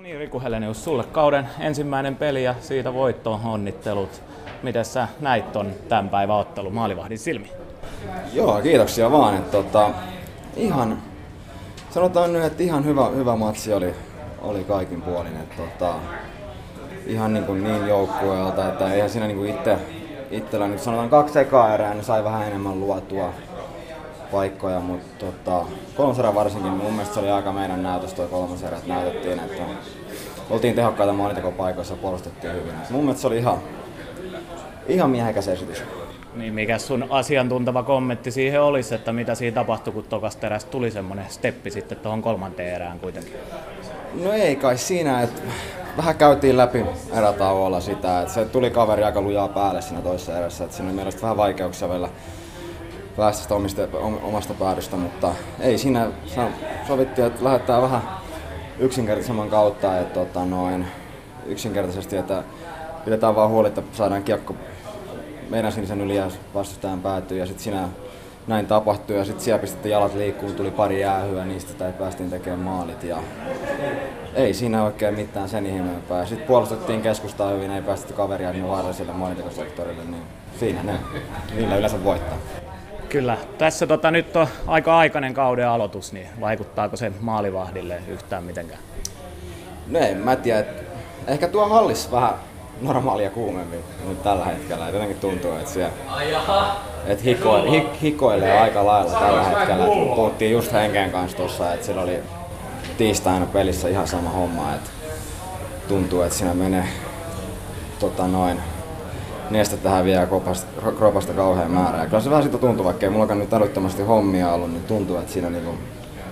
No niin, Riku Helenius, sulle kauden ensimmäinen peli ja siitä voitto onnittelut. Miten sä näit ton tämän päivän ottelu maalivahdin silmi? Joo, kiitoksia vaan. Että, tota, ihan, sanotaan nyt, että ihan hyvä, hyvä matsi oli, oli kaikin puolin. Että, tota, ihan niin, kuin niin joukkueelta, että eihän siinä niin kuin itse, itsellä nyt sanotaan kaksi ekaa erää, niin sai vähän enemmän luotua paikkoja, mutta tota, kolmoserä varsinkin, mun mielestä se oli aika meidän näytös tuo kolmoserä, että näytettiin, että oltiin tehokkaita maalintekopaikoissa ja puolustettiin hyvin. Et mun mielestä se oli ihan, ihan miehekäs esitys. Niin mikä sun asiantunteva kommentti siihen olisi, että mitä siinä tapahtui, kun tokasta erästä tuli semmoinen steppi sitten tuohon kolmanteen erään kuitenkin? No ei kai siinä, että vähän käytiin läpi erätauolla sitä, että se tuli kaveri aika lujaa päälle siinä toisessa erässä, että siinä oli mielestäni vähän vaikeuksia vielä päästä sitä omista, omasta päädystä, mutta ei siinä sovittiin, että lähdetään vähän yksinkertaisemman kautta, että tota noin, yksinkertaisesti, että pidetään vaan huoli, että saadaan kiekko meidän sinisen yli ja vastustajan päätyy ja sitten siinä näin tapahtui ja sitten siellä pistettiin jalat liikkuun, tuli pari jäähyä, niistä tai päästiin tekemään maalit ja ei siinä oikein mitään sen ihmeempää. Sitten puolustettiin keskustaa hyvin, ei päästetty kaveria niin vaaralliselle maalintekosektorille, niin siinä ne. Niillä yleensä voittaa. Kyllä. Tässä tota, nyt on aika aikainen kauden aloitus, niin vaikuttaako se maalivahdille yhtään mitenkään? No en mä tiedä. Ehkä tuo hallis vähän normaalia kuumemmin nyt tällä hetkellä. Et jotenkin tuntuu, että siellä et hiko, hik, hikoilee aika lailla tällä hetkellä. Et puhuttiin just Henkeen kanssa tuossa, että siellä oli tiistaina pelissä ihan sama homma. Et tuntuu, että siinä menee tota noin, nestettä häviää kropasta, kropasta kauhean määrä. Ja kyllä se vähän siitä tuntuu, vaikka ei mulla nyt älyttömästi hommia ollut, niin tuntuu, että siinä niinku,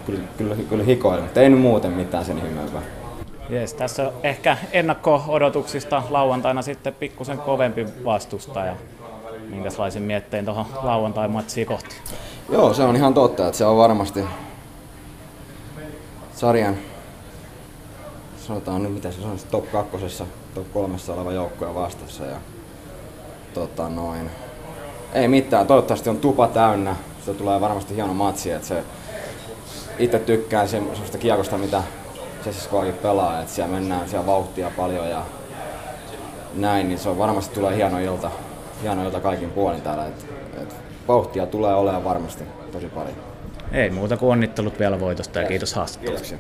kyllä, kyllä, kyllä hikoilee, mutta ei nyt muuten mitään sen ihmeempää. Jees, tässä on ehkä ennakko-odotuksista lauantaina sitten pikkusen kovempi vastustaja. Minkälaisen miettein tuohon lauantai-matsiin kohti? Joo, se on ihan totta, että se on varmasti sarjan, sanotaan nyt mitä se on, top kakkosessa, top kolmessa oleva joukkue vastassa. Ja, tota noin. Ei mitään, toivottavasti on tupa täynnä. Se tulee varmasti hieno matsi, että se itse tykkään semmoista kiekosta, mitä CSKAkin pelaa, että siellä mennään siellä vauhtia paljon ja näin, niin se on varmasti tulee hieno ilta, hieno ilta kaikin puolin täällä. Et, et vauhtia tulee olemaan varmasti tosi paljon. Ei muuta kuin onnittelut vielä voitosta ja kiitos haastattelusta.